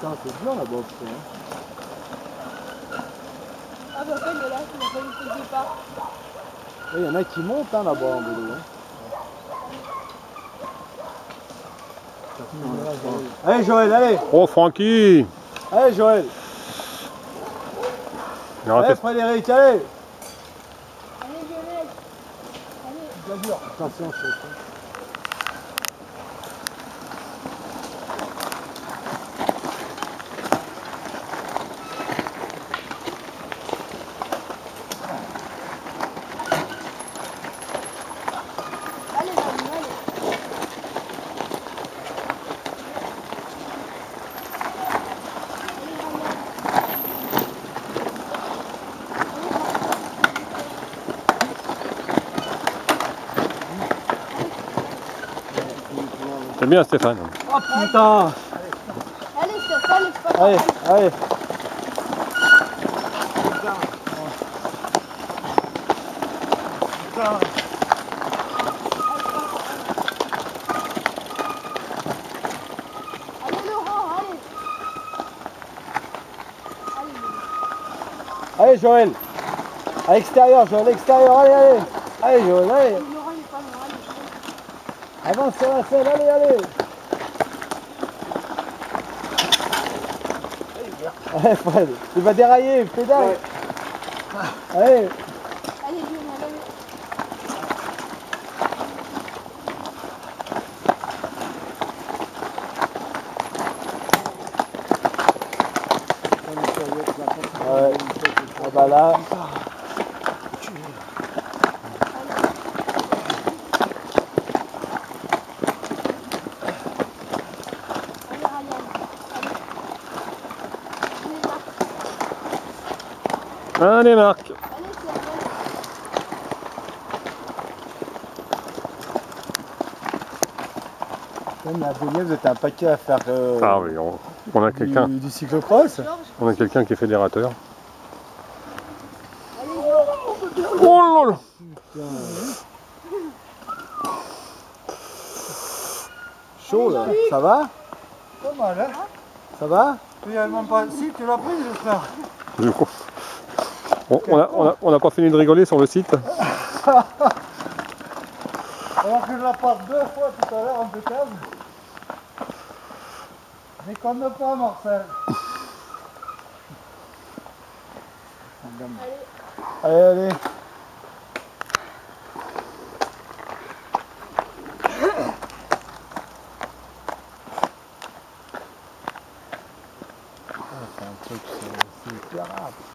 Attends, c'est blanc là-bas, putain. Ah, bah, il est là, il a pas eu le départ. Il y en a qui montent hein, là-bas en vélo. Hein. Allez Joël, allez Oh, Francky Allez Joël Allez Frédéric, allez Allez, Lionel. Allez. Attention. Allez, C'est bien, Stéphane. Oh putain. Allez, Stéphane, c'est pas Allez, allez. Allez, Laurent, allez. Allez, Allez Joël. À l'extérieur, Joël, à l'extérieur, allez, allez. Allez Joël, allez Laurent, il est pas loin. allez. Avance sur la selle, allez, allez. Allez Fred, il va dérailler, pédale. Allez. Allez, Lionel, allez. Ouais. Ah bah là, Allez, Ryan. Allez. Marc. Même la vous êtes un paquet à faire euh, Ah oui, on, on a quelqu'un du, du cyclocross. On a quelqu'un qui est fédérateur. Oh là là Chaud là, ça va Pas mal, hein Ça va Tu as même pas... Si, tu l'as pris, j'espère. On- on a- on a- on n'a pas fini de rigoler sur le site. Alors que je la passe deux fois tout à l'heure, impeccable. Déconne pas, Marcel. Allez, allez. Ah, c'est un truc, c'est c'est hyper rare.